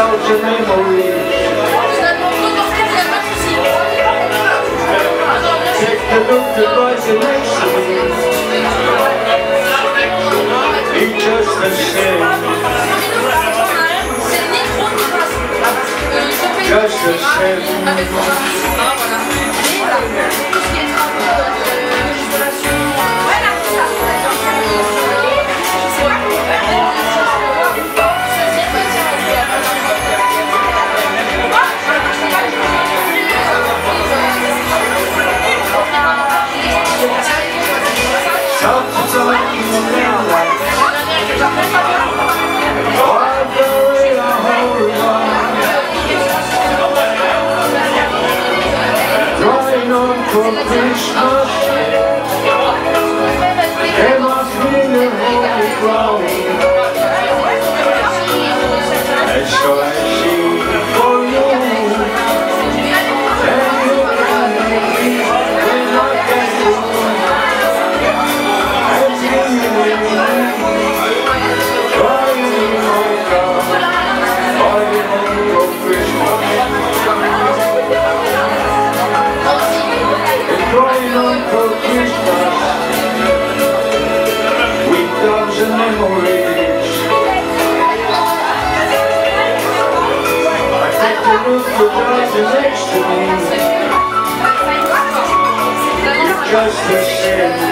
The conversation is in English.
Take look just the same. Just. For Christmas. There must be a holy ground. And At the next to me. Just the same.